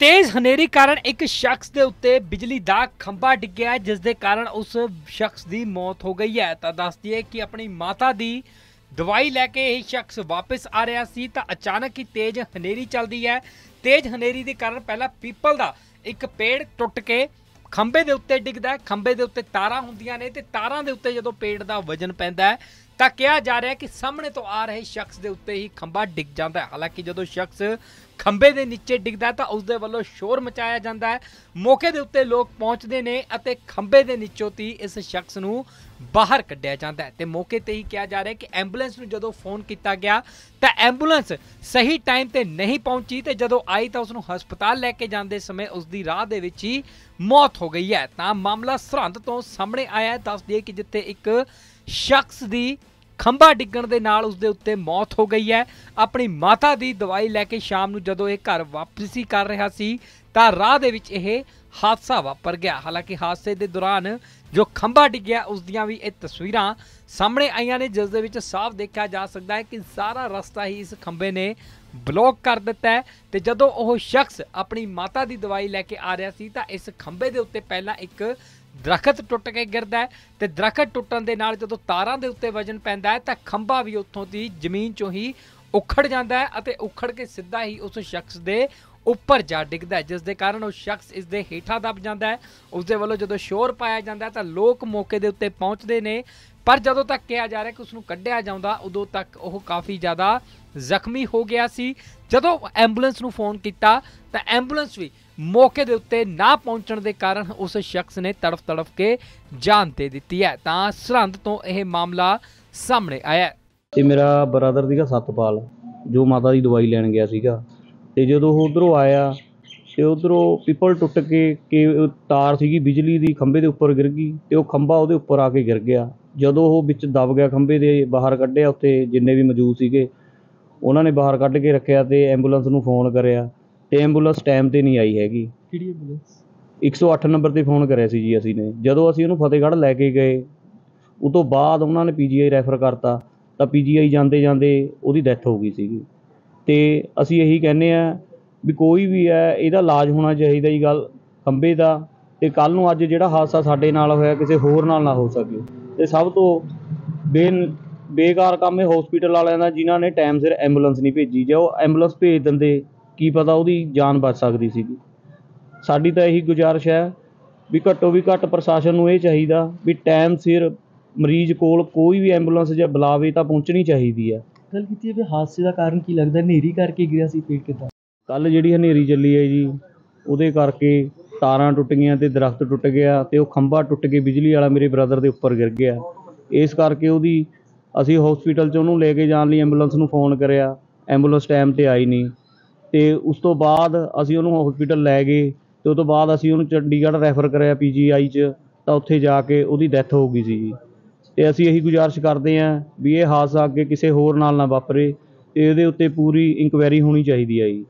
ਤੇਜ਼ ਹਨੇਰੀ ਕਾਰਨ ਇੱਕ ਸ਼ਖਸ ਦੇ ਉੱਤੇ ਬਿਜਲੀ ਦਾ ਖੰਭਾ ਡਿੱਗਿਆ ਹੈ, ਜਿਸ ਦੇ ਕਾਰਨ ਉਸ ਸ਼ਖਸ ਦੀ ਮੌਤ ਹੋ ਗਈ ਹੈ। ਤਾਂ ਦੱਸ ਦਈਏ ਕਿ ਆਪਣੀ ਮਾਤਾ ਦੀ ਦਵਾਈ ਲੈ ਕੇ ਇਹ ਸ਼ਖਸ ਵਾਪਸ ਆ ਰਿਹਾ ਸੀ ਤਾਂ ਅਚਾਨਕ ਹੀ ਤੇਜ਼ ਹਨੇਰੀ ਚੱਲਦੀ ਹੈ। ਤੇਜ਼ ਹਨੇਰੀ ਦੇ ਕਾਰਨ ਪਹਿਲਾਂ ਪੀਪਲ ਦਾ ਇੱਕ ਪੇੜ ਟੁੱਟ ਕੇ ਖੰਭੇ ਦੇ ਉੱਤੇ ਡਿੱਗਦਾ ਹੈ। ਖੰਭੇ ਦੇ ਉੱਤੇ ਤਾਰਾਂ ਹੁੰਦੀਆਂ ਨੇ ਤੇ ਤਾਰਾਂ ਦੇ ਉੱਤੇ ਜਦੋਂ ਪੇੜ ਦਾ ਵਜਨ ਪੈਂਦਾ ਹੈ ਤਾਂ ਕਿਹਾ ਜਾ ਰਿਹਾ ਕਿ ਸਾਹਮਣੇ ਤੋਂ ਆ ਰਹੇ ਸ਼ਖਸ ਦੇ ਉੱਤੇ ਹੀ ਖੰਭਾ ਡਿੱਗ ਜਾਂਦਾ ਹੈ। ਹਾਲਾਂਕਿ ਜਦੋਂ ਸ਼ਖਸ ਖੰਭੇ ਦੇ ਨੀਚੇ ਡਿੱਗਦਾ ਤਾਂ ਉਸ ਦੇ ਵੱਲੋਂ ਸ਼ੋਰ ਮਚਾਇਆ ਜਾਂਦਾ ਹੈ। ਮੌਕੇ ਦੇ ਉੱਤੇ ਲੋਕ ਪਹੁੰਚਦੇ ਨੇ ਅਤੇ ਖੰਭੇ ਦੇ ਨੀਚੋਂ ਤੀ ਇਸ ਸ਼ਖਸ ਨੂੰ ਬਾਹਰ ਕੱਢਿਆ ਜਾਂਦਾ ਹੈ। ਤੇ ਮੌਕੇ ਤੇ ਹੀ ਕਿਹਾ ਜਾ ਰਿਹਾ ਕਿ ਐਂਬੂਲੈਂਸ ਨੂੰ ਜਦੋਂ ਫੋਨ ਕੀਤਾ ਗਿਆ ਤਾਂ ਐਂਬੂਲੈਂਸ ਸਹੀ ਟਾਈਮ ਤੇ ਨਹੀਂ ਪਹੁੰਚੀ ਤੇ ਜਦੋਂ ਆਈ ਤਾਂ ਉਸ ਨੂੰ ਹਸਪਤਾਲ ਲੈ ਕੇ ਜਾਂਦੇ ਸਮੇਂ ਉਸ ਦੀ ਰਾਹ ਦੇ ਵਿੱਚ ਹੀ ਮੌਤ ਹੋ ਗਈ ਹੈ। ਤਾਂ ਮਾਮਲਾ ਸਰਹੰਦ ਤੋਂ ਸਾਹਮਣੇ ਆਇਆ ਹੈ। ਦੱਸ ਦਈਏ ਕਿ ਜਿੱਥੇ ਇੱਕ ਸ਼ਖਸ ਦੀ ਖੰਭਾ ਡਿੱਗਣ ਦੇ ਨਾਲ ਉਸ ਦੇ ਉੱਤੇ ਮੌਤ ਹੋ ਗਈ ਹੈ। ਆਪਣੀ ਮਾਤਾ ਦੀ ਦਵਾਈ ਲੈ ਕੇ ਸ਼ਾਮ ਨੂੰ ਜਦੋਂ ਇਹ ਘਰ ਵਾਪਸੀ ਕਰ ਰਿਹਾ ਸੀ, ਤਾਂ ਰਾਹ ਦੇ ਵਿੱਚ ਇਹ ਹਾਦਸਾ ਵਾਪਰ ਗਿਆ। ਹਾਲਾਂਕਿ ਹਾਦਸੇ ਦੇ ਦੌਰਾਨ ਜੋ ਖੰਭਾ ਡਿੱਗਿਆ ਉਸ ਦੀਆਂ ਵੀ ਇਹ ਤਸਵੀਰਾਂ ਸਾਹਮਣੇ ਆਈਆਂ ਨੇ, ਜਿਸ ਦੇ ਵਿੱਚ ਸਾਫ਼ ਦੇਖਿਆ ਜਾ ਸਕਦਾ ਹੈ ਕਿ ਸਾਰਾ ਰਸਤਾ ਹੀ ਇਸ ਖੰਭੇ ਨੇ ਬਲੌਕ ਕਰ ਦਿੱਤਾ ਹੈ ਤੇ ਜਦੋਂ ਉਹ ਸ਼ਖਸ ਆਪਣੀ ਮਾਤਾ ਦੀ ਦਵਾਈ ਲੈ ਕੇ ਆ ਰਿਹਾ ਸੀ, ਤਾਂ ਇਸ ਖੰਭੇ ਦੇ ਉੱਤੇ ਪਹਿਲਾਂ ਇੱਕ ਦਰਖਤ ਟੁੱਟ ਕੇ ਗਿਰਦਾ ਹੈ ਤੇ ਦਰਖਤ ਟੁੱਟਣ ਦੇ ਨਾਲ ਜਦੋਂ ਤਾਰਾਂ ਦੇ ਉੱਤੇ ਵਜਨ ਪੈਂਦਾ ਹੈ ਤਾਂ ਖੰਭਾ ਵੀ ਉੱਥੋਂ ਦੀ ਜ਼ਮੀਨ ਚੋਂ ਹੀ ਉਖੜ ਜਾਂਦਾ ਹੈ ਅਤੇ ਉਖੜ ਕੇ ਸਿੱਧਾ ਹੀ ਉਸ ਸ਼ਖਸ ਦੇ ਉੱਪਰ ਜਾ ਡਿੱਗਦਾ ਹੈ, ਜਿਸ ਦੇ ਕਾਰਨ ਉਹ ਸ਼ਖਸ ਇਸ ਦੇ ਹੇਠਾਂ ਦਬ ਜਾਂਦਾ ਹੈ। ਉਸ ਦੇ ਵੱਲੋਂ ਜਦੋਂ ਸ਼ੋਰ ਪਾਇਆ ਜਾਂਦਾ ਤਾਂ ਲੋਕ ਮੌਕੇ ਦੇ ਉੱਤੇ ਪਹੁੰਚਦੇ ਨੇ। ਪਰ ਜਦੋਂ ਤੱਕ ਕਿਹਾ ਜਾ ਰਿਹਾ ਕਿ ਉਸ ਨੂੰ ਕੱਢਿਆ ਜਾਂਦਾ, ਉਦੋਂ ਤੱਕ ਉਹ ਕਾਫੀ ਜ਼ਿਆਦਾ ਜ਼ਖਮੀ ਹੋ ਗਿਆ ਸੀ। ਜਦੋਂ ਐਂਬੂਲੈਂਸ ਨੂੰ ਫੋਨ ਕੀਤਾ, ਤਾਂ ਐਂਬੂਲੈਂਸ ਵੀ ਮੌਕੇ ਦੇ ਉੱਤੇ ਨਾ ਪਹੁੰਚਣ ਦੇ ਕਾਰਨ ਉਸ ਸ਼ਖਸ ਨੇ ਤੜਫ ਤੜਫ ਕੇ ਜਾਨ ਦੇ ਦਿੱਤੀ ਹੈ। ਤਾਂ ਸਰਹੰਦ ਤੋਂ ਇਹ ਮਾਮਲਾ ਸਾਹਮਣੇ ਆਇਆ ਹੈ। ਮੇਰਾ ਬ੍ਰਦਰ ਸੀਗਾ ਸਤਪਾਲ, ਜੋ ਮਾਤਾ ਦੀ ਦਵਾਈ ਲੈਣ ਗਿਆ ਸੀਗਾ। ਤੇ ਜਦੋਂ ਉਹ ਉਧਰੋਂ ਆਇਆ ਤੇ ਉਧਰੋਂ ਪੀਪਲ ਟੁੱਟ ਕੇ ਕਿ ਤਾਰ ਸੀਗੀ ਬਿਜਲੀ ਦੀ ਖੰਭੇ ਦੇ ਉੱਪਰ ਗਿਰ ਗਈ ਤੇ ਉਹ ਖੰਭਾ ਉਹਦੇ ਉੱਪਰ ਆ ਕੇ ਗਿਰ ਗਿਆ। ਜਦੋਂ ਉਹ ਵਿੱਚ ਦਬ ਗਿਆ ਖੰਭੇ ਦੇ ਬਾਹਰ ਕੱਢਿਆ ਉੱਥੇ ਜਿੰਨੇ ਵੀ ਮੌਜੂਦ ਸੀਗੇ ਉਹਨਾਂ ਨੇ ਬਾਹਰ ਕੱਢ ਕੇ ਰੱਖਿਆ ਤੇ ਐਂਬੂਲੈਂਸ ਨੂੰ ਫੋਨ ਕਰਿਆ ਤੇ ਐਂਬੂਲੈਂਸ ਟਾਈਮ ਤੇ ਨਹੀਂ ਆਈ ਹੈਗੀ। ਕਿਹੜੀ ਐਂਬੂਲੈਂਸ? 108 ਨੰਬਰ ਤੇ ਫੋਨ ਕਰਿਆ ਸੀ ਜੀ ਅਸੀਂ ਨੇ। ਜਦੋਂ ਅਸੀਂ ਉਹਨੂੰ ਫਤਿਹਗੜ੍ਹ ਲੈ ਕੇ ਗਏ ਉਹ ਤੋਂ ਬਾਅਦ ਉਹਨਾਂ ਨੇ ਪੀਜੀਆਈ ਰੈਫਰ ਕਰਤਾ ਤਾਂ ਪੀਜੀਆਈ ਜਾਂਦੇ ਜਾਂਦੇ ਉਹਦੀ ਡੈਥ ਹੋ ਗਈ ਸੀਗੀ। ਤੇ ਅਸੀਂ ਇਹੀ ਕਹਿੰਦੇ ਹਾਂ ਵੀ ਕੋਈ ਵੀ ਹੈ, ਇਹਦਾ ਇਲਾਜ ਹੋਣਾ ਚਾਹੀਦਾ ਜੀ ਗੱਲ ਖੰਭੇ ਦਾ ਅਤੇ ਕੱਲ੍ਹ ਨੂੰ ਅੱਜ ਜਿਹੜਾ ਹਾਦਸਾ ਸਾਡੇ ਨਾਲ ਹੋਇਆ ਕਿਸੇ ਹੋਰ ਨਾਲ ਨਾ ਹੋ ਸਕੇ। ਅਤੇ ਸਭ ਤੋਂ ਬੇਨ, ਬੇਕਾਰ ਕੰਮ ਇਹ ਹਸਪੀਟਲ ਵਾਲਿਆਂ ਦਾ ਜਿਨ੍ਹਾਂ ਨੇ ਟਾਈਮ ਸਿਰ ਐਂਬੂਲੈਂਸ ਨਹੀਂ ਭੇਜੀ। ਜੇ ਉਹ ਐਂਬੂਲੈਂਸ ਭੇਜ ਦਿੰਦੇ, ਕੀ ਪਤਾ ਉਹਦੀ ਜਾਨ ਬਚ ਸਕਦੀ ਸੀਗੀ। ਸਾਡੀ ਤਾਂ ਇਹੀ ਗੁਜ਼ਾਰਿਸ਼ ਹੈ ਵੀ ਘੱਟੋ ਵੀ ਘੱਟ ਪ੍ਰਸ਼ਾਸਨ ਨੂੰ ਇਹ ਚਾਹੀਦਾ ਵੀ ਟਾਈਮ ਸਿਰ ਮਰੀਜ਼ ਕੋਲ ਕੋਈ ਵੀ ਐਂਬੂਲੈਂਸ ਜੇ ਬੁਲਾਵੇ ਤਾਂ ਪਹੁੰਚਣੀ ਚਾਹੀਦੀ ਹੈ। ਗੱਲ ਕੀਤੀ ਹੈ ਵੀ ਹਾਦਸੇ ਦਾ ਕਾਰਨ ਕੀ ਲੱਗਦਾ? ਹਨੇਰੀ ਕਰਕੇ ਗਿਰਿਆ ਸੀ ਪੇੜ ਕਿੱਦਾਂ? ਕੱਲ ਜਿਹੜੀ ਹਨੇਰੀ ਚੱਲੀ ਹੈ ਜੀ, ਉਹਦੇ ਕਰਕੇ ਤਾਰਾਂ ਟੁੱਟ ਗਈਆਂ ਤੇ ਦਰਖਤ ਟੁੱਟ ਗਿਆ ਤੇ ਉਹ ਖੰਭਾ ਟੁੱਟ ਕੇ ਬਿਜਲੀ ਵਾਲਾ ਮੇਰੇ ਬ੍ਰਦਰ ਦੇ ਉੱਪਰ ਗਿਰ ਗਿਆ। ਇਸ ਕਰਕੇ ਉਹਦੀ ਅਸੀਂ ਹਸਪੀਟਲ 'ਚ ਉਹਨੂੰ ਲੈ ਕੇ ਜਾਣ ਲਈ ਐਂਬੂਲੈਂਸ ਨੂੰ ਫੋਨ ਕਰਿਆ। ਐਂਬੂਲੈਂਸ ਟਾਈਮ ਤੇ ਆਈ ਨਹੀਂ। ਤੇ ਉਸ ਤੋਂ ਬਾਅਦ ਅਸੀਂ ਉਹਨੂੰ ਹਸਪੀਟਲ ਲੈ ਗਏ ਤੇ ਉਸ ਤੋਂ ਬਾਅਦ ਅਸੀਂ ਉਹਨੂੰ ਚੰਡੀਗੜ੍ਹ ਰੈਫਰ ਕਰਿਆ ਪੀਜੀਆਈ 'ਚ ਤਾਂ ਉੱਥੇ ਜਾ ਕੇ ਉਹਦੀ ਡੈਥ ਹੋ ਗਈ ਸੀ ਜੀ। ਤੇ ਅਸੀਂ ਇਹੀ ਗੁਜ਼ਾਰਿਸ਼ ਕਰਦੇ ਹਾਂ ਵੀ ਇਹ ਹਾਦਸਾ ਅੱਗੇ ਕਿਸੇ ਹੋਰ ਨਾਲ ਨਾ ਵਾਪਰੇ ਅਤੇ ਇਹਦੇ ਉੱਤੇ ਪੂਰੀ ਇਨਕੁਆਇਰੀ ਹੋਣੀ ਚਾਹੀਦੀ ਹੈ ਜੀ।